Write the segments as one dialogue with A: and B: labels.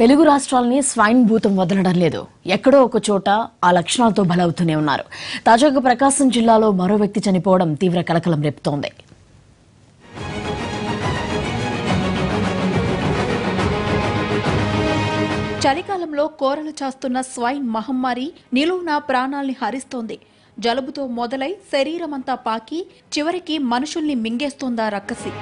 A: Telugu రాష్ట్రాలని swine భూతం వదలడం లేదు. ఎక్కడో ఒక చోట ఆ లక్షణాలతో బలవుతూనే ఉన్నారు. తాజాగా ప్రకాశం జిల్లాలో మరో వ్యక్తి చనిపోవడం తీవ్ర కలకలం రేపుతోంది.
B: చలికాలంలో కోరలు చాస్తున్న స్వైన్ మహమ్మారి నిలువున ప్రాణాల్ని హరిస్తోంది. జలుబుతో మొదలై శరీరమంతా పాకి చివరికి మనుషుల్ని మింగేస్తోందా రక్కసి.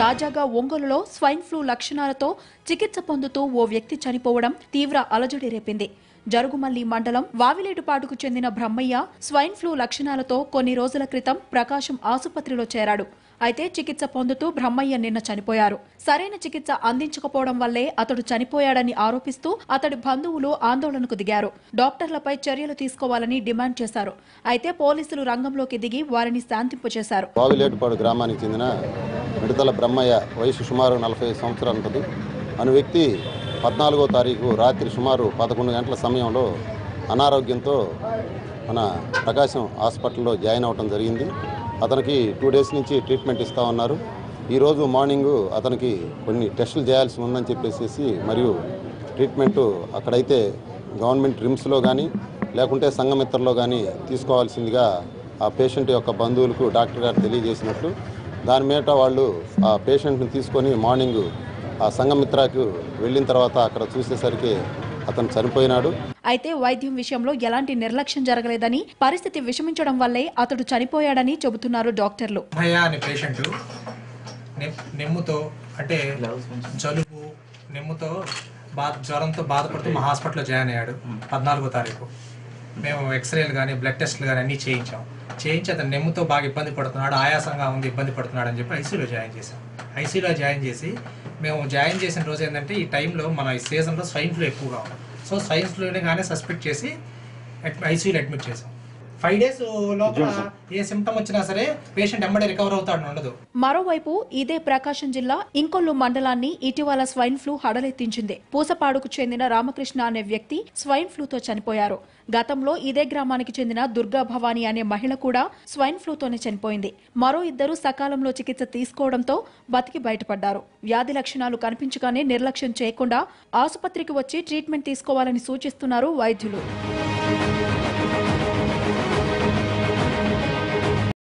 B: తాజాగా ఒంగోలులో స్వైన్ ఫ్లూ లక్షణాలతో చికిత్స పొందుతూ ఓ వ్యక్తి చనిపోవడం తీవ్ర అలజడి రేపింది. జరుగుమల్లి మండలం వావిలేటుపాటుకు చెందిన బ్రహ్మయ్య స్వైన్ ఫ్లూ లక్షణాలతో కొన్ని రోజుల క్రితం ప్రకాశం ఆసుపత్రిలో చేరాడు. అయితే చికిత్స పొందుతూ బ్రహ్మయ్య నిన్న చనిపోయారు. సరైన చికిత్స అందించకపోవడం వల్లే అతడు చనిపోయాడని ఆరోపిస్తూ అతడి బంధువులు ఆందోళనకు దిగారు. డాక్టర్లపై చర్యలు తీసుకోవాలని డిమాండ్ చేశారు. అయితే పోలీసులు రంగంలోకి దిగి వారిని శాంతింపు
C: చేశారు గ్రామానికి చెందిన విడతల బ్రహ్మయ్య వయసు సుమారు నలభై సంవత్సరాలు ఉంటుంది. అను వ్యక్తి పద్నాలుగో తారీఖు రాత్రి సుమారు పదకొండు గంటల సమయంలో అనారోగ్యంతో మన ప్రకాశం హాస్పిటల్లో జాయిన్ అవ్వటం జరిగింది. అతనికి టూ డేస్ నుంచి ట్రీట్మెంట్ ఇస్తూ ఉన్నారు. ఈరోజు మార్నింగ్ అతనికి కొన్ని టెస్టులు చేయాల్సి ఉందని చెప్పేసి మరియు ట్రీట్మెంటు అక్కడైతే గవర్నమెంట్ రిమ్స్లో కానీ లేకుంటే సంఘమిత్రలో కానీ తీసుకోవాల్సిందిగా ఆ పేషెంట్ యొక్క బంధువులకు డాక్టర్ గారు తెలియజేసినట్లు దాని మీద వాళ్ళు ఆ పేషెంట్ని తీసుకొని మార్నింగ్ ఆ సంఘమిత్రకు వెళ్ళిన తర్వాత అక్కడ చూసేసరికి అతను చనిపోయినాడు.
B: అయితే వైద్యం విషయంలో ఎలాంటి నిర్లక్ష్యం జరగలేదని పరిస్థితి విషమించడం వల్లే అతడు చనిపోయాడని చెబుతున్నారు డాక్టర్లు.
D: అనే పేషెంట్ నెమ్ముతో అంటే జలుబు నెమ్ముతో బా జ్వరంతో బాధపడుతూ మా హాస్పిటల్లో జాయిన్ అయ్యాడు పద్నాలుగో తారీఖు. మేము ఎక్స్రేలు కానీ బ్లడ్ టెస్ట్లు కానీ అన్నీ చేయించాం. చేయించి అతను నెమ్ముతో బాగా ఇబ్బంది పడుతున్నాడు ఆయాసంగా ఉంది ఇబ్బంది పడుతున్నాడు అని చెప్పి ఐసీలో జాయిన్ చేశాం. ఐసీలో జాయిన్ చేసి మేము జాయిన్ చేసిన రోజు ఏంటంటే ఈ టైంలో మన ఈ సీజన్లో స్వైన్ ఫ్లూ ఎక్కువగా ఉంది. సో స్వైన్ ఫ్లూని కానీ సస్పెక్ట్ చేసి ఐసీయూలో అడ్మిట్ చేసాం ఫైవ్ డేస్ లోపల ఏ సిమ్టమ్ వచ్చినా సరే పేషెంట్ ఎంబడే రికవర్ అవుతాడని ఉండదు.
B: మరోవైపు ఇదే ప్రకాశం జిల్లా ఇంకొల్లు మండలాన్ని ఇటీవల స్వైన్ ఫ్లూ హడలెత్తించింది. పూసపాడుకు చెందిన రామకృష్ణ అనే వ్యక్తి స్వైన్ ఫ్లూతో చనిపోయారు. గతంలో ఇదే గ్రామానికి చెందిన దుర్గా భవానీ అనే మహిళ కూడా స్వైన్ ఫ్లూతోనే చనిపోయింది. మరో ఇద్దరు సకాలంలో చికిత్స తీసుకోవడంతో బతికి బయటపడ్డారు. వ్యాధి లక్షణాలు కనిపించగానే నిర్లక్ష్యం చేయకుండా ఆసుపత్రికి వచ్చి ట్రీట్మెంట్ తీసుకోవాలని సూచిస్తున్నారు వైద్యులు.